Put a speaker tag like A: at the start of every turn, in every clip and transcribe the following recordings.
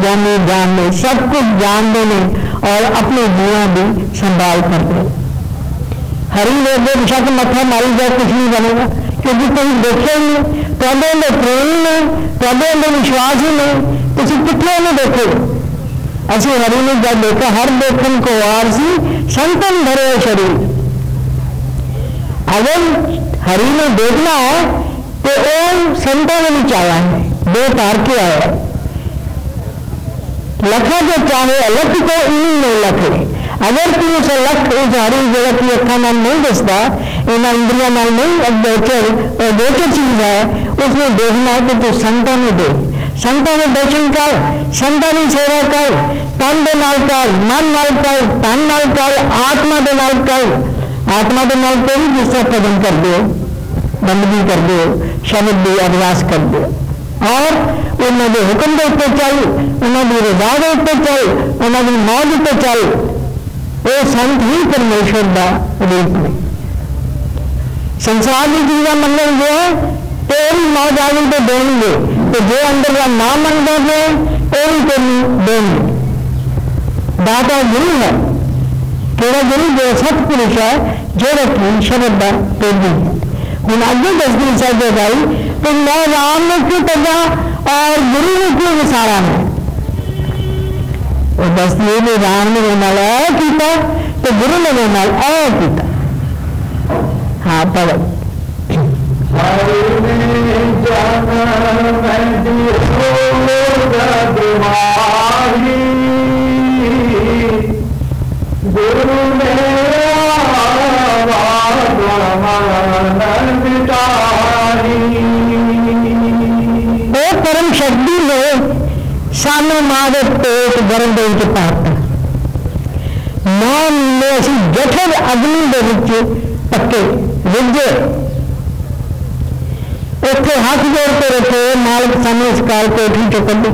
A: ज्ञानी जान में सब कुछ जान देने और अपने जीवन भी संभाल कर दे। हरी लोग दिशा के मथा मारी जाए, कुछ नहीं बनेगा। क्योंकि कोई देखे ही नहीं तेरे अंदर प्रेम नहीं तेरे अंदर विश्वास ही नहीं किसी कितने में देखो? ऐसे हरि ने जब देखा, हर देखन को आरसी, संतन भरे शरीर। अगर हरि ने देखना है तो वो संतों में भी चाया है, दो तार के आया है। લખે તો चाहे અલગ તો इन्हीं નહીં लखे। अगर तू उस लख झाड़ी जगह की अखा नाम नहीं दसता इना इंद्रिया नाल नहीं, अब बेचर, और चीज़ है उसने देखना कि तू संता में दे संता में दर्शन कर संता की सेवा कर, तन दे नाल कर, मन नाल कर, तन नाल कर, आत्मा दे नाल कर। आत्मा दे नाल कोई दूसरा प्रबंध कर दो, बंदगी कर दो, शब्द भी अभ्यास कर दो। और उन्होंने हुक्म के उत्ते चल उन्होंने रजा के चल उन्होंने मौज उत्ते चल यह संत ही परमेश्वर का रूप है। संसार की चीजा मनो मतलब जो है तो भी मौज आ गई तो देंगे तो जो अंदर का ना मन देंगे वो भी तेन देंगे। दाता गुरु है केड़ा गुरु जो सतपुरुष है, जो कि शरद का तेज़ी है। हम अगे दस दिन साहब भाई तो मैं राम ने क्यों तजा और गुरु ने क्यों विसारा है? और दसदी भी राम ने नाल ए किया तो गुरु ने नाल ए किया हाँ पढ़ो गुरु परम सामने मां के पेट गरम ਦੇ ਵਿੱਚ ਪਾਤਾ ਮਾਂ ਨੇ ਅਸੀਂ ਜਠਰ ਅਗਨੀ ਦੇ ਵਿੱਚ ਪੱਕੇ ਰਿੱਝੇ ਉੱਥੇ ਹੱਥ ਜੋੜ ਕੇ ਰੱਖੇ ਮਾਲਕ ਸਾਨੂੰ ਇਸ ਕਾਲ ਕੋਠੀ ਚੋਂ ਕੱਢੋ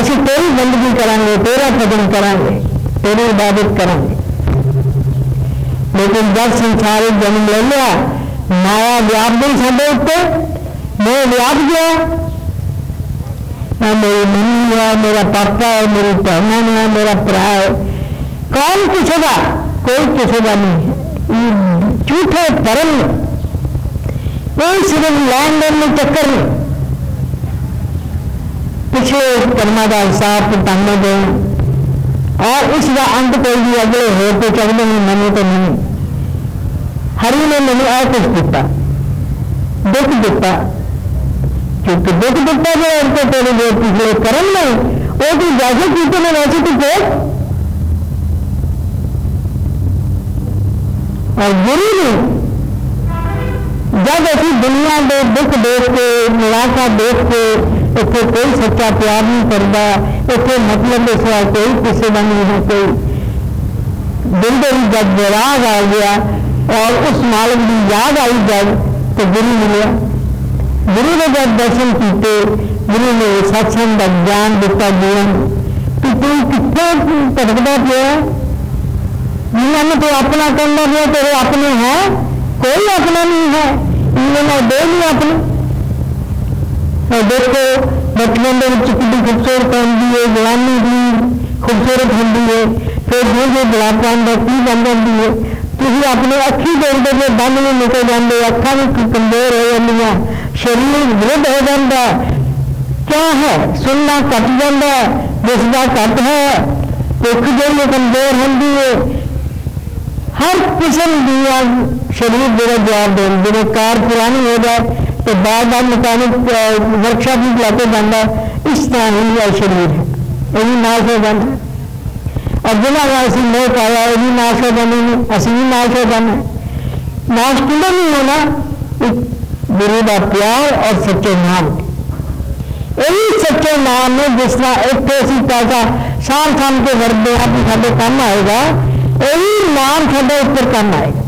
A: ਅਸੀਂ ਤੇਰੀ ਬੰਦਗੀ ਕਰਾਂਗੇ ਤੇਰਾ ਭਜਨ ਕਰਾਂਗੇ ਤੇਰੀ ਇਬਾਦਤ ਕਰਾਂਗੇ लेकिन जब संसारिक जन्म ले लिया माया व्याप गई ਸਾਡੇ ਉੱਤੇ मैं व्याप गया ना मेरी मम्मी है, मेरा पापा है, मेरी बहना है, मेरा भरा है। कौन पूछेगा? कोई पूछेगा नहीं। झूठे धर्म। कोई सिर्फ़ देन में चक्कर नहीं पिछले कर्मा का हिसाब किताबें दें। और इसका अंत कोई भी अगले हो तो चढ़ने में मनु तो नहीं। हरि ने मैंने और कुछ दिता दुख दिता क्योंकि दुख दिता जो उनको तेरे जो पिछले कर्म नहीं। वो तो जैसे कीते ने वैसे तो को और गुरु ने जब ऐसी दुनिया में दुख देख के, निराशा देख के इतने कोई सच्चा प्यार नहीं करता इतने मतलब सिवा कोई किसी का नहीं है, कोई। दिल दिल जब विराग आ गया और उस मालिक की याद आई जब तो गुरु मिले। गुरु ने जब दर्शन किए गुरु ने सत्संग का ज्ञान दिता जीवन। कि तू कितने भटकता पिया? जिन्होंने तो अपना करना पिया, तेरे अपने हैं। कोई अपना नहीं है। इन्होंने दे नहीं अपने। और देखो, बचपन के खूबसूरत होती है जवानी भी, खूबसूरत होंगी है। फिर जो जो बुढ़ापा की बन जाती है। किसी अपने अच्छी तरीके के बंद में निकल जाते अखा भी कमज़ोर हो जाए शरीर विरुद्ध हो जाता है क्या है सुनना कट जाता है दिसदा घट है भुख जी कमज़ोर होंगी है हर किस्म दिया शरीर जो जवाब दे जो कार पुरानी हो जाए तो बार बार मकैनिक वर्कशॉप में बुलाते जाता इस तरह ही शरीर है यही नाश हो जाता है और जिन्होंने असं मोह पाया ये भी नाश हो जाने असं भी नाश हो। जाना नाश किधर नहीं होना गुरु का प्यार और सच्चे नाम। यही सच्चे नाम ने जिस तरह एक असी पैसा साल थाम के वरदे कि साढ़े काम आएगा, यही नाम साढ़े ऊपर काम आएगा।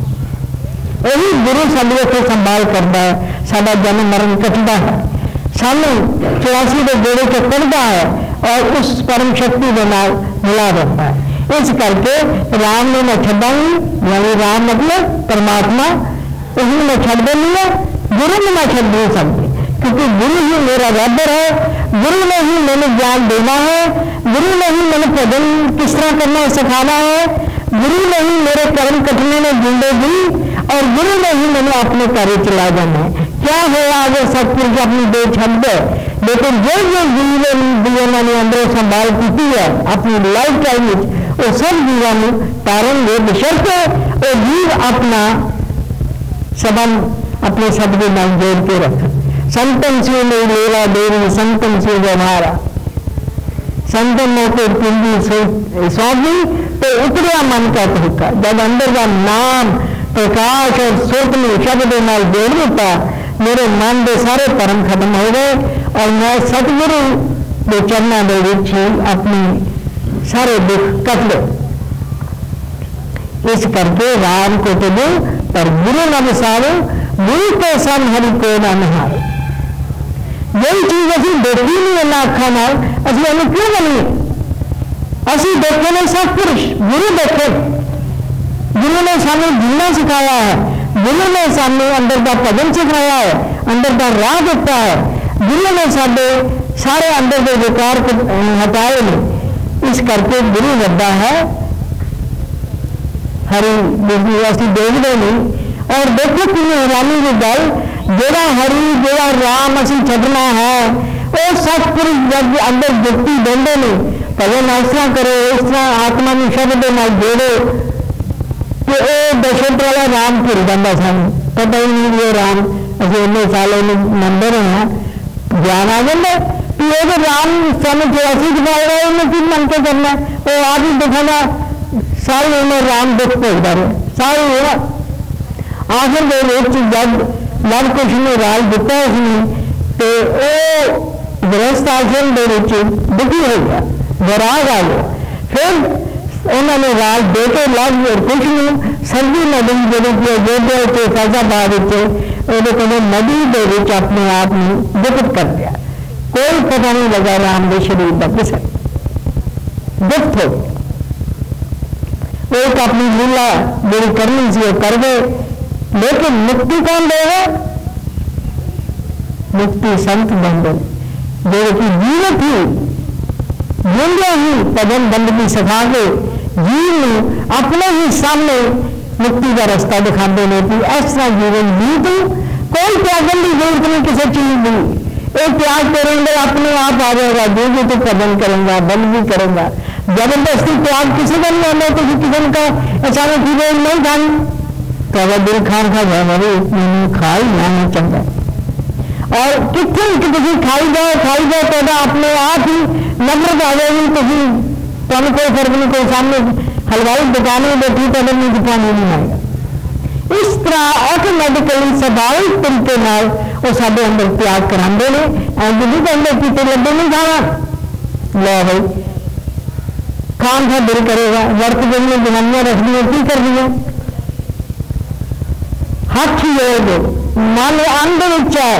A: यही गुरु साढ़े उत्थे संभाल करता है, साढ़ा जन्म मरण कटता है। सानू चौरासी के जोड़े से कटता है और उस परम शक्ति के नाल मिला देता है। इस करके राम ने मैं छड़ाऊँगी यानी राम मतलब परमात्मा उसने मैं छड़ देनी है गुरु ने मैं छड़ नहीं सकती क्योंकि गुरु ही मेरा रबर है गुरु ने ही मैंने ज्ञान देना है गुरु ने ही मैंने भजन किस तरह करना सिखाना है गुरु ने ही मेरे कर्म कटने में ज़िंदगी और गुरु ने ही मैंने अपने कार्य चला जाना क्या है आगे सब कुछ अपनी दे छड़ दे लेकिन जो जो जीवन ने अंदर संभाल की है अपनी लाइफ टाइम वो सब जीवन तारेंगे बशर्ते वो जीव अपना संबंध अपने शब्द में जोड़ के रख। संतन से नहीं लेला, देवी संतन से व्यवहारा। संतन को पिंडी सौंपी तो उतरिया मन का धोखा जब अंदर का नाम प्रकाश और सुख में शब्द नाल जोड़ दिता, मेरे मन के सारे परम खत्म हो गए और मैं सतगुरु के चरणों के अपनी सारे दुख कट लो। इस करके राम को तो दो, पर गुरु न बसारो गुरु तो सन हरि को ना निहारो यही चीज़ असं देखी नहीं अल्लाह अखा नाल असं हमें क्यों बनी। असं देखे ने सतपुरुष गुरु देखे। गुरु ने सामू जीना सिखाया है। गुरु ने सामू अंदर का भजन सिखाया है, अंदर का राह दिता है। गुरु ने साडे सारे अंदर के विकार हटाए ने इस करके गुरु वड्डा है। हरी असं देखते नहीं। और देखो कि हैरानी की गल जोड़ा हरी, जोड़ा राम, असं छड़ना है, वो सतपुरुष जब अंदर जुक्ति देंगे ने भजन इस तरह करो, इस तरह आत्मा में शब्द न जोड़ो, कि वो दशरथ वाला राम भुल जाता सन पता ही नहीं वो राम असं इन्ने साल मनते रहे हैं। ज्ञान आ जाता ये तो राम स्वामी प्रवासी दिखाए रहे हैं फिर मन के करना तो आज दिखाना सारी उन्हें राम दुख पे उधर सारी हुआ आखिर वो लोग जब लव कुछ ने राल दिता उसने तो वो गृहस्थ आश्रम दे रही दुखी हो गया वराग आ गया। फिर उन्होंने राज दे के लव और कुछ ने सर्दी नदी के रूप में जोधपुर के फैजाबाद के नदी के रूप अपने आप में विकट कर दिया। कोई पता नहीं लगा राम के शरीर का कुछ दुख थे एक अपनी लीला मेरी करनी थी कर गए लेकिन मुक्ति कौन देगा मुक्ति संत बंधन कि जीव थी जिंदे ही पदम बंद की सभा के जीव ने अपने ही सामने मुक्ति का रास्ता दिखा देने की ऐसा जीवन जीत तो कोई त्यागन की ज़रूरत नहीं, किसी चीज़ नहीं एक त्याग करेंगे अपने आप आ जाएगा जो जो तो भजन करेंगे बंदगी करेगा। ज़बरदस्ती त्याग किसी का नहीं आना किसी का अचानक चीज़ें नहीं खानी तो अगर दिल खान खा जाए मेरे मैंने खा ही जाना चंगा। और कितने कि तुम खाई जाओ खाई जाओ तो अपने आप ही नफरत आ जाएगी तुम तुम कोई फ़र्क नहीं, कोई सामने हलवाई दुकान में बैठी तो नहीं दुकान नहीं आएगा। इस तरह ऑटोमैटिकली स्वाभाविक तरीके साढ़े अंदर त्याग कराते हैं एंज नहीं कहते कि तो लड्डू नहीं खाना लो भाई खान का दिल करेगा वर्त ज़मीन जनानियाँ रखनी की कर दिया हाथ ही दो मन अंध विच है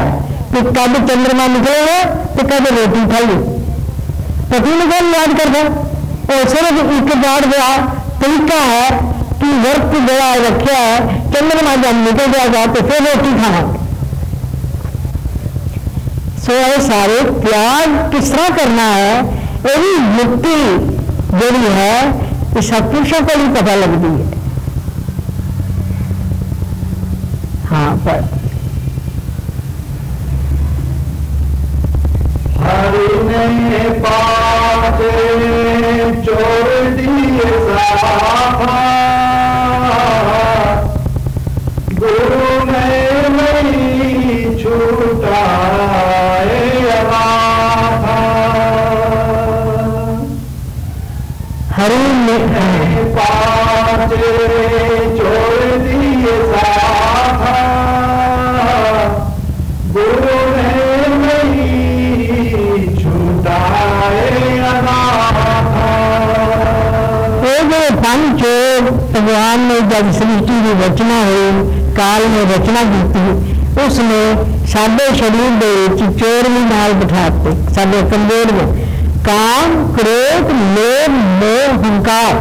A: कि कब चंद्रमा निकलेगा तो कब रोटी खाइए पति ने कौन याद करता और सिर्फ़ एक बार गया तरीका है कि वर्त गया रखा है चंद्रमा जब निकल जाएगा तो फिर रोटी खाना सो ये सारे त्याग किस तरह करना है? यही मुक्ति जी है ये सत्पुरुषों को भी पता लगती है। हाँ पर।
B: ने छोड़ दिए साफा गुरु
A: सृष्टि की रचना हुई काल में रचना की थी उसमें साढ़े शरीर के चोरवी नाल बिठाते साढ़े कमजोर में काम क्रोध लोभ मोह हंकार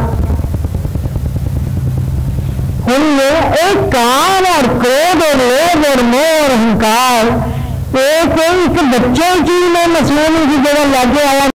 A: उनमें एक काम और क्रोध और लोभ और मोह और अहंकार ਇਹ ਕੋਈ ਇੱਕ ਬੱਚੇ ਕੀ ਨੇ ਮਸੂਮ ਦੀ ਜਿਹੜਾ ਲਾਗੇ ਆਇਆ